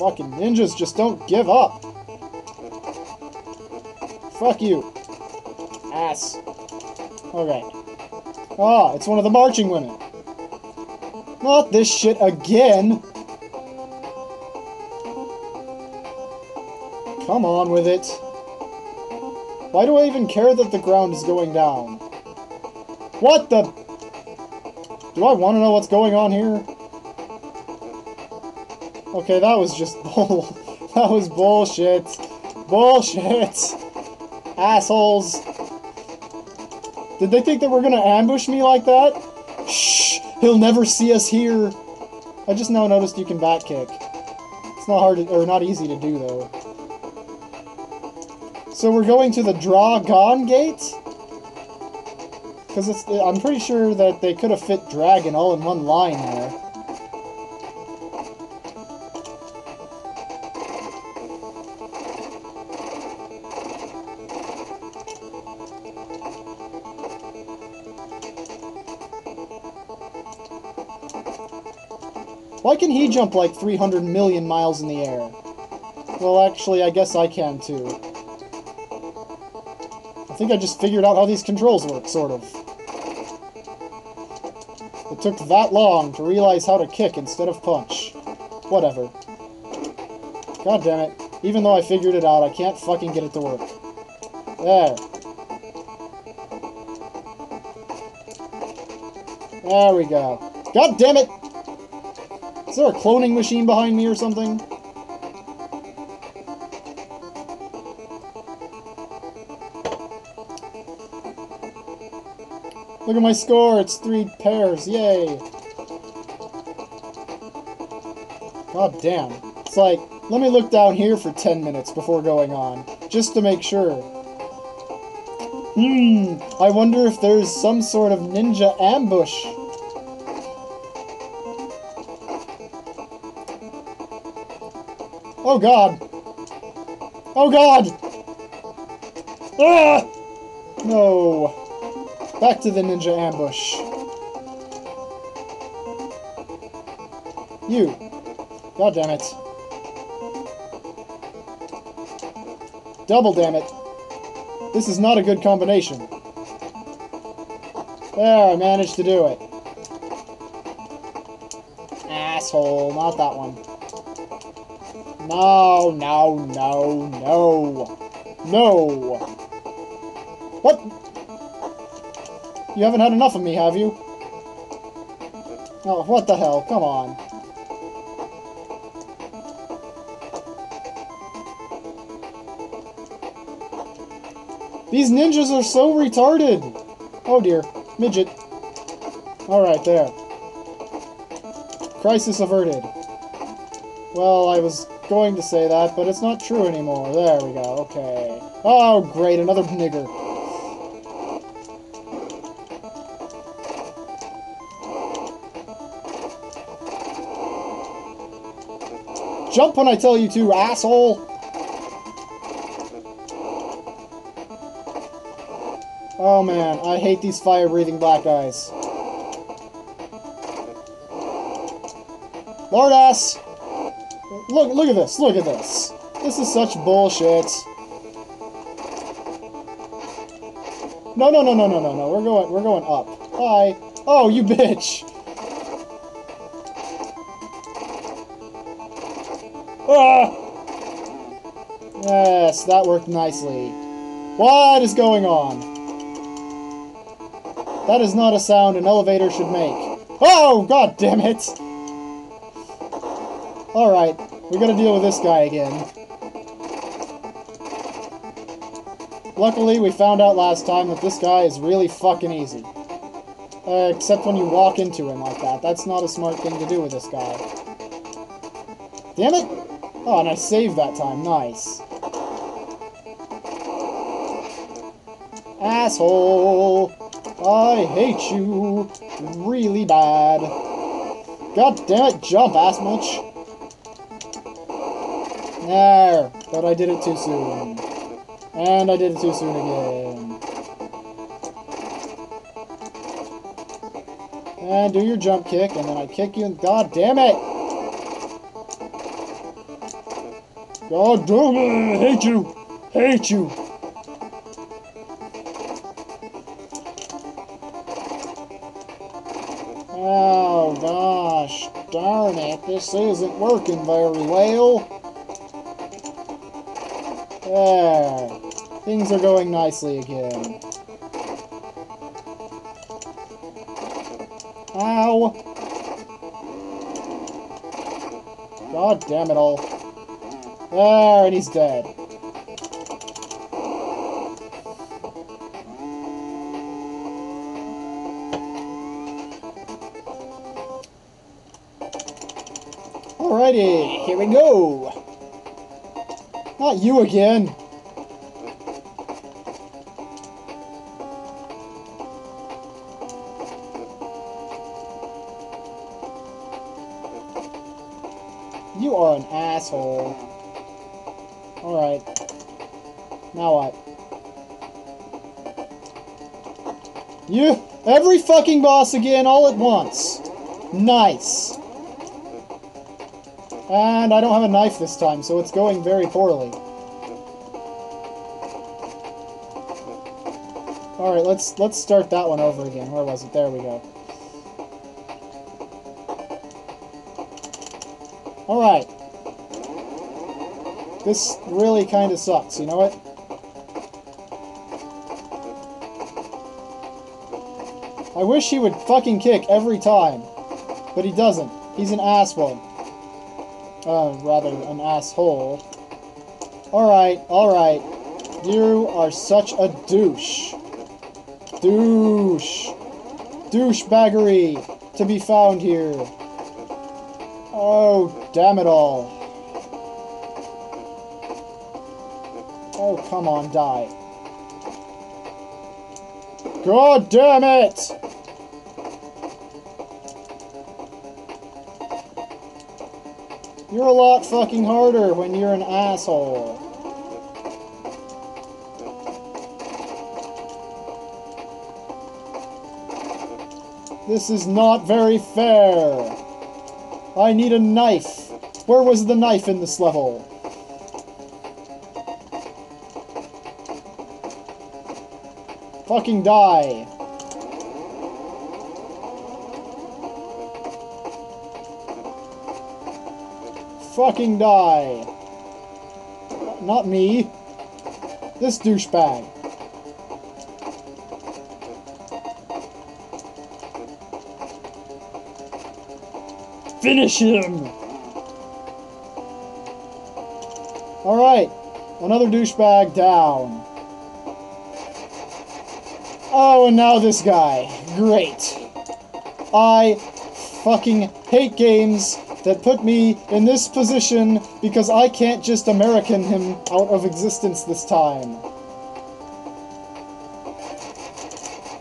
fucking ninjas just don't give up. Fuck you. Ass. Okay. Ah, it's one of the marching women. Not this shit again! Come on with it. Why do I even care that the ground is going down? What the... Do I want to know what's going on here? Okay, that was just bull... that was bullshit. Bullshit! Assholes! Did they think that we're gonna ambush me like that? Shh! He'll never see us here! I just now noticed you can back kick. It's not hard to, or not easy to do though. So we're going to the Dragon Gate? Because it's, I'm pretty sure that they could have fit Dragon all in one line there. Can he jump like 300 million miles in the air? Well, actually, I guess I can too. I think I just figured out how these controls work, sort of. It took that long to realize how to kick instead of punch. Whatever. God damn it. Even though I figured it out, I can't fucking get it to work. There. There we go. God damn it! Is there a cloning machine behind me or something? Look at my score, it's three pairs, yay! God damn. It's like, let me look down here for 10 minutes before going on, just to make sure. Hmm, I wonder if there's some sort of ninja ambush. Oh god! Oh god! Ah! No! Back to the ninja ambush. You. God damn it. Double damn it. This is not a good combination. There, I managed to do it. Asshole, not that one. No, no, no, no. No. What? You haven't had enough of me, have you? Oh, what the hell? Come on. These ninjas are so retarded! Oh dear. Midget. Alright, there. Crisis averted. Well, I was going to say that, but it's not true anymore. There we go, okay. Oh, great, another nigger. Jump when I tell you to, asshole! Oh man, I hate these fire-breathing black guys. Lord ass! Look, look at this, look at this. This is such bullshit. No, no, no, no, no, no, no. We're going, we're going up. Hi. Oh, you bitch. Ah! Yes, that worked nicely. What is going on? That is not a sound an elevator should make. Oh, god damn it! Alright, we gotta deal with this guy again. Luckily, we found out last time that this guy is really fucking easy. Uh, except when you walk into him like that. That's not a smart thing to do with this guy. Damn it! Oh, and I saved that time. Nice. Asshole! I hate you really bad. God damn it, jump, ass munch. Ah, there, but I did it too soon. And I did it too soon again. And do your jump kick, and then I kick you, and god damn it! God damn it! I hate you! Hate you! Oh gosh, darn it, this isn't working very well. There. Things are going nicely again. Ow! God damn it all. There, and he's dead. Alrighty, here we go. Not you again. You are an asshole. Alright. Now what? You, every fucking boss again all at once. Nice. And I don't have a knife this time, so it's going very poorly. Alright, let's let's start that one over again. Where was it? There we go. Alright. This really kind of sucks, you know what? I wish he would fucking kick every time. But he doesn't. He's an asshole. Uh, rather, an asshole. Alright, alright. You are such a douche. Douche. Douchebaggery to be found here. Oh, damn it all. Oh, come on, die. God damn it! You're a lot fucking harder when you're an asshole. This is not very fair. I need a knife. Where was the knife in this level? Fucking die. Fucking die. Not me. This douchebag. Finish him! Alright. Another douchebag down. Oh, and now this guy. Great. I fucking hate games that put me in this position because I can't just American him out of existence this time.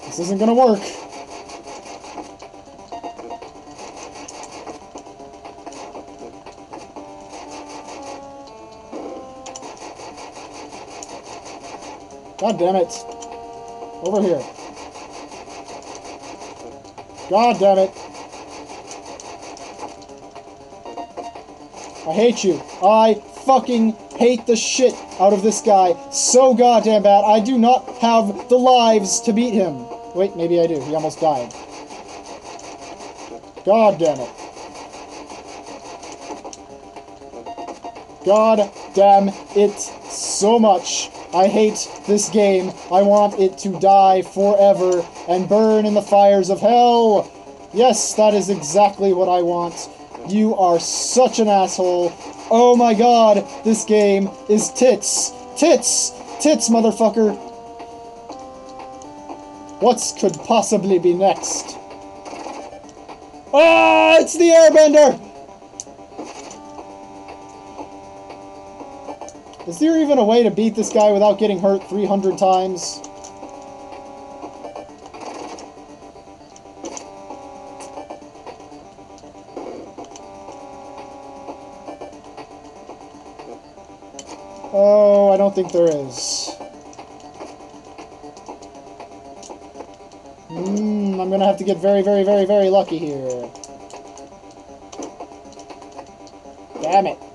This isn't gonna work. God damn it. Over here. God damn it. I hate you. I fucking hate the shit out of this guy so goddamn bad. I do not have the lives to beat him. Wait, maybe I do. He almost died. God damn it. God damn it so much. I hate this game. I want it to die forever and burn in the fires of hell. Yes, that is exactly what I want. You are such an asshole. Oh my god, this game is tits. Tits! Tits, motherfucker! What could possibly be next? Ah, it's the airbender! Is there even a way to beat this guy without getting hurt 300 times? Oh, I don't think there is. Hmm, I'm gonna have to get very, very, very, very lucky here. Damn it.